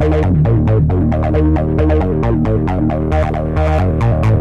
Thank you.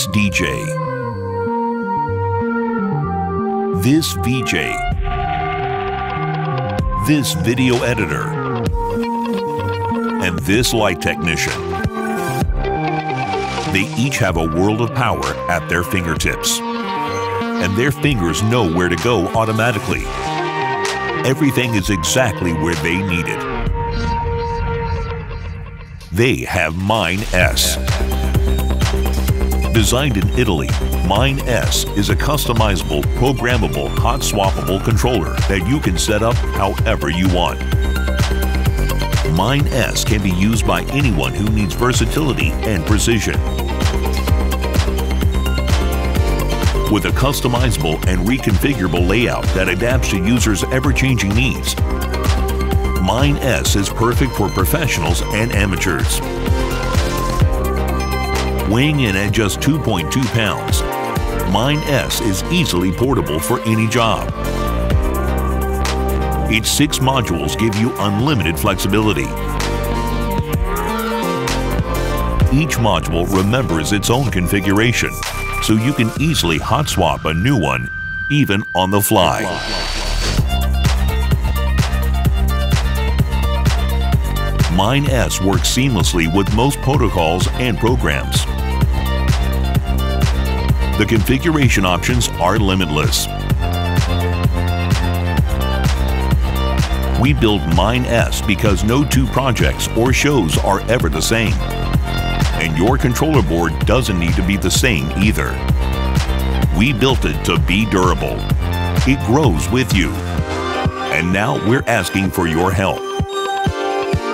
This DJ. This VJ. This video editor. And this light technician. They each have a world of power at their fingertips. And their fingers know where to go automatically. Everything is exactly where they need it. They have Mine S. Designed in Italy, Mine S is a customizable, programmable, hot swappable controller that you can set up however you want. Mine S can be used by anyone who needs versatility and precision. With a customizable and reconfigurable layout that adapts to users' ever-changing needs, Mine S is perfect for professionals and amateurs. Weighing in at just 2.2 pounds, Mine S is easily portable for any job. Its six modules give you unlimited flexibility. Each module remembers its own configuration, so you can easily hot swap a new one, even on the fly. Mine S works seamlessly with most protocols and programs. The configuration options are limitless. We build Mine S because no two projects or shows are ever the same. And your controller board doesn't need to be the same either. We built it to be durable. It grows with you. And now we're asking for your help.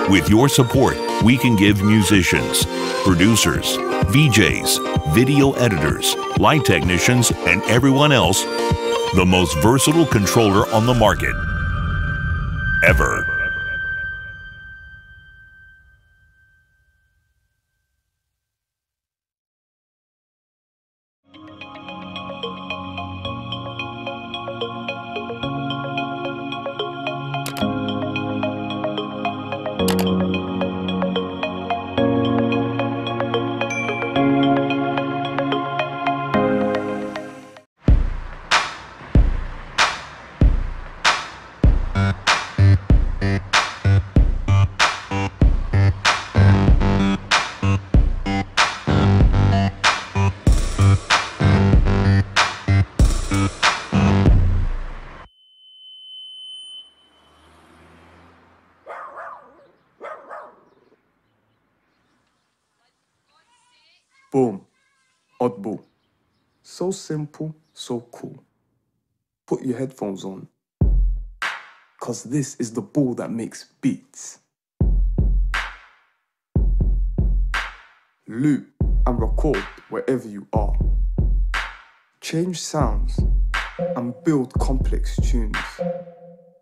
With your support, we can give musicians, producers, VJs, video editors, light technicians, and everyone else the most versatile controller on the market. Ever. Boom. Oddball. So simple, so cool. Put your headphones on. Cause this is the ball that makes beats. Loop and record wherever you are. Change sounds and build complex tunes.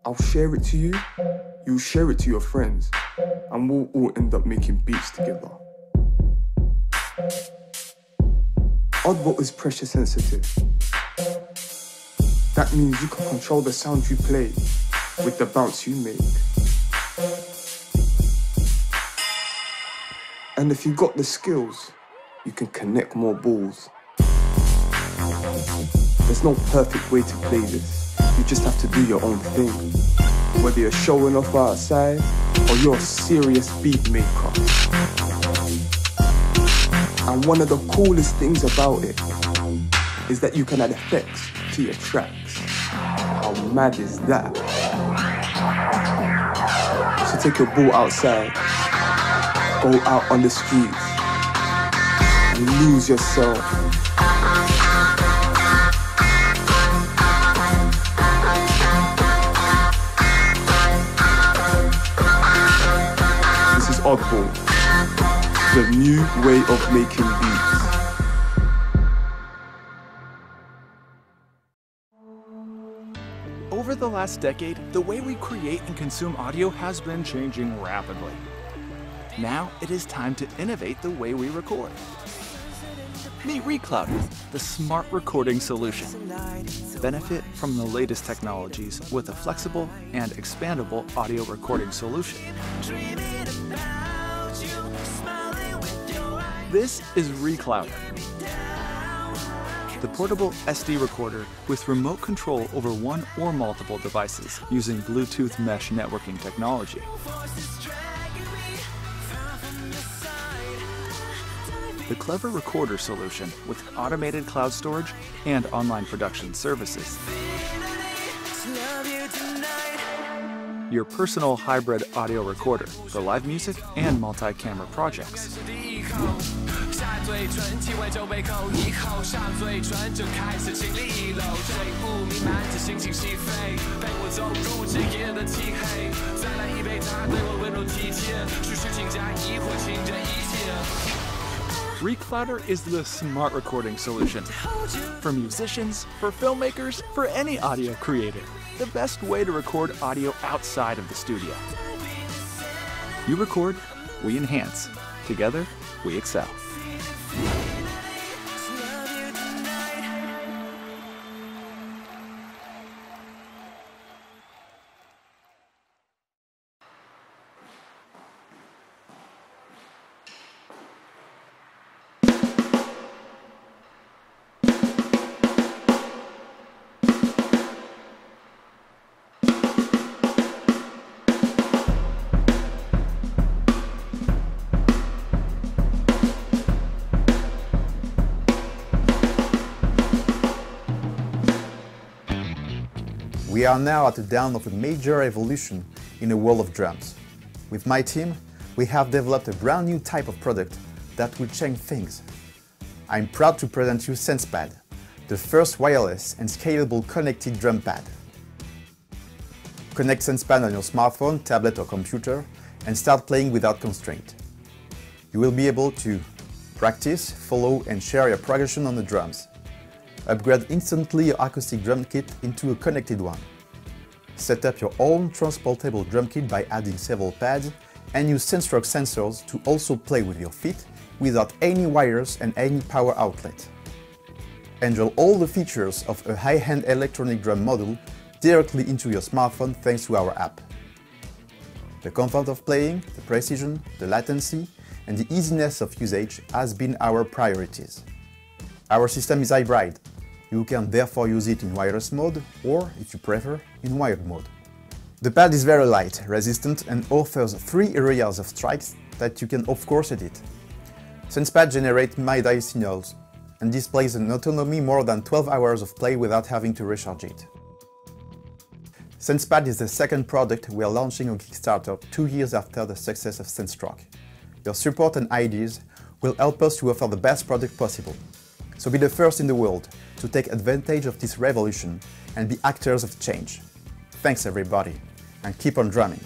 I'll share it to you, you'll share it to your friends, and we'll all end up making beats together. Oddball is pressure sensitive. That means you can control the sound you play with the bounce you make. And if you got the skills, you can connect more balls. There's no perfect way to play this. You just have to do your own thing. Whether you're showing off outside or you're a serious beat maker. And one of the coolest things about it is that you can add effects to your tracks. How mad is that? So take your ball outside, go out on the streets, and lose yourself. This is Oddball, the new way of making beats. Over the last decade, the way we create and consume audio has been changing rapidly. Now it is time to innovate the way we record. Meet Reclouder, the smart recording solution. Benefit from the latest technologies with a flexible and expandable audio recording solution. This is Reclouder, the portable SD recorder with remote control over one or multiple devices using Bluetooth mesh networking technology. The clever recorder solution with automated cloud storage and online production services. Your personal hybrid audio recorder for live music and multi-camera projects. 口，下嘴唇气味就被扣一口，上嘴唇就开始情理一搂，醉雾弥漫着心情细飞，陪我走入这夜的漆黑，再来一杯他对我温柔体贴，叙事情加一或情真一切。Reclouder is the smart recording solution for musicians, for filmmakers, for any audio creator. The best way to record audio outside of the studio. You record, we enhance. Together, we excel. We are now at the dawn of a major evolution in the world of drums. With my team, we have developed a brand new type of product that will change things. I'm proud to present you Senspad, the first wireless and scalable connected drum pad. Connect Senspad on your smartphone, tablet or computer and start playing without constraint. You will be able to practice, follow and share your progression on the drums. Upgrade instantly your acoustic drum kit into a connected one. Set up your own transportable drum kit by adding several pads and use Senstroke sensors to also play with your feet without any wires and any power outlet. Enjoy all the features of a high-end electronic drum module directly into your smartphone thanks to our app. The comfort of playing, the precision, the latency, and the easiness of usage has been our priorities. Our system is hybrid. You can therefore use it in wireless mode or, if you prefer, in wired mode. The pad is very light, resistant and offers three areas of strikes that you can of course edit. Senspad generates MIDI signals and displays an autonomy more than 12 hours of play without having to recharge it. Senspad is the second product we are launching on Kickstarter two years after the success of Senstroke. Your support and ideas will help us to offer the best product possible. So be the first in the world to take advantage of this revolution and be actors of change. Thanks everybody, and keep on drumming.